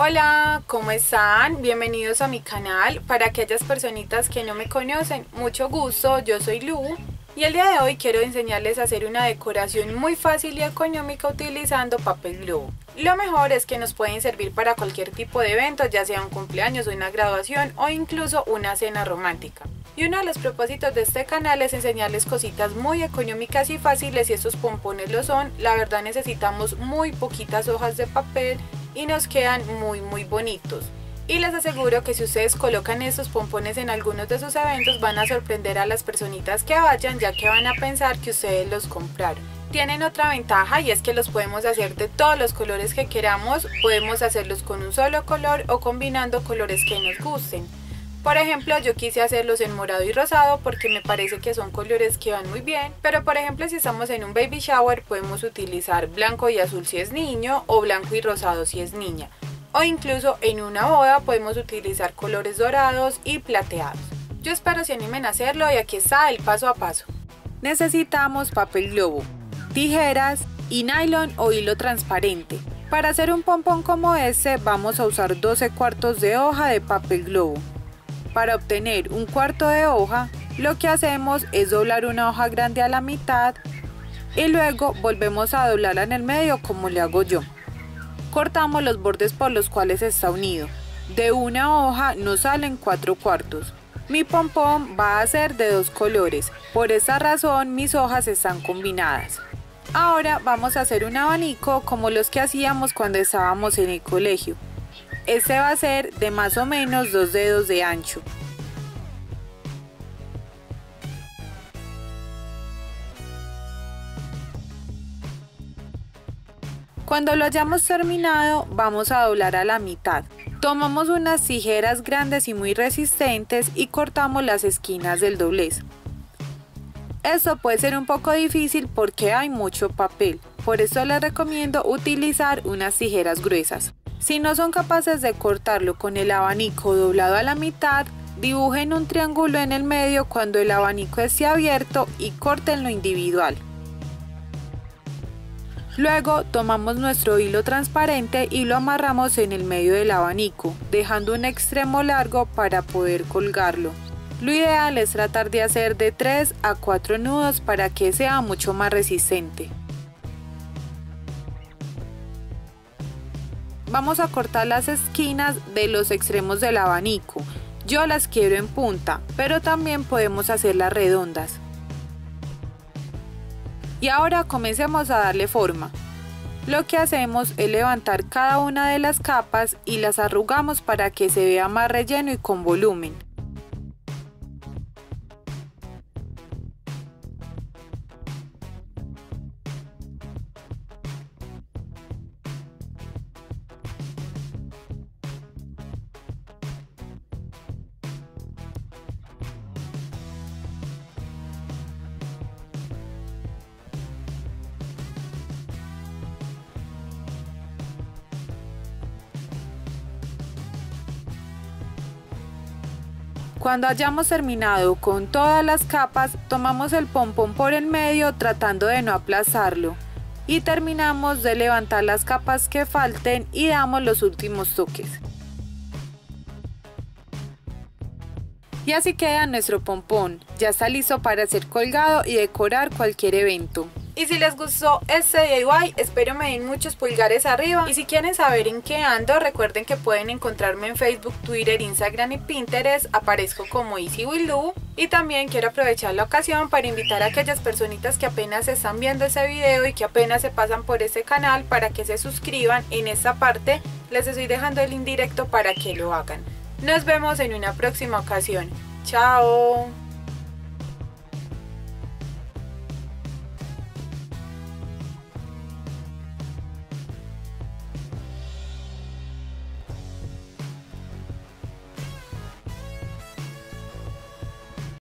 Hola, ¿cómo están? Bienvenidos a mi canal. Para aquellas personitas que no me conocen, mucho gusto, yo soy Lu y el día de hoy quiero enseñarles a hacer una decoración muy fácil y económica utilizando papel globo. Lo mejor es que nos pueden servir para cualquier tipo de evento, ya sea un cumpleaños, una graduación o incluso una cena romántica. Y uno de los propósitos de este canal es enseñarles cositas muy económicas y fáciles y estos pompones lo son. La verdad necesitamos muy poquitas hojas de papel y nos quedan muy muy bonitos. Y les aseguro que si ustedes colocan estos pompones en algunos de sus eventos van a sorprender a las personitas que vayan ya que van a pensar que ustedes los compraron. Tienen otra ventaja y es que los podemos hacer de todos los colores que queramos, podemos hacerlos con un solo color o combinando colores que nos gusten. Por ejemplo, yo quise hacerlos en morado y rosado porque me parece que son colores que van muy bien, pero por ejemplo si estamos en un baby shower podemos utilizar blanco y azul si es niño o blanco y rosado si es niña. O incluso en una boda podemos utilizar colores dorados y plateados. Yo espero se animen a hacerlo y aquí está el paso a paso. Necesitamos papel globo, tijeras y nylon o hilo transparente. Para hacer un pompón como este vamos a usar 12 cuartos de hoja de papel globo. Para obtener un cuarto de hoja, lo que hacemos es doblar una hoja grande a la mitad y luego volvemos a doblarla en el medio como le hago yo. Cortamos los bordes por los cuales está unido. De una hoja nos salen cuatro cuartos. Mi pompón va a ser de dos colores, por esa razón mis hojas están combinadas. Ahora vamos a hacer un abanico como los que hacíamos cuando estábamos en el colegio. Este va a ser de más o menos dos dedos de ancho. Cuando lo hayamos terminado, vamos a doblar a la mitad. Tomamos unas tijeras grandes y muy resistentes y cortamos las esquinas del doblez. Esto puede ser un poco difícil porque hay mucho papel, por eso les recomiendo utilizar unas tijeras gruesas. Si no son capaces de cortarlo con el abanico doblado a la mitad, dibujen un triángulo en el medio cuando el abanico esté abierto y lo individual. Luego tomamos nuestro hilo transparente y lo amarramos en el medio del abanico, dejando un extremo largo para poder colgarlo. Lo ideal es tratar de hacer de 3 a 4 nudos para que sea mucho más resistente. Vamos a cortar las esquinas de los extremos del abanico. Yo las quiero en punta, pero también podemos hacerlas redondas. Y ahora comencemos a darle forma. Lo que hacemos es levantar cada una de las capas y las arrugamos para que se vea más relleno y con volumen. Cuando hayamos terminado con todas las capas, tomamos el pompón por el medio tratando de no aplazarlo. Y terminamos de levantar las capas que falten y damos los últimos toques. Y así queda nuestro pompón, ya está listo para ser colgado y decorar cualquier evento. Y si les gustó este DIY, espero me den muchos pulgares arriba. Y si quieren saber en qué ando, recuerden que pueden encontrarme en Facebook, Twitter, Instagram y Pinterest. Aparezco como Easy Y también quiero aprovechar la ocasión para invitar a aquellas personitas que apenas están viendo ese video y que apenas se pasan por este canal para que se suscriban. En esta parte les estoy dejando el indirecto para que lo hagan. Nos vemos en una próxima ocasión. Chao.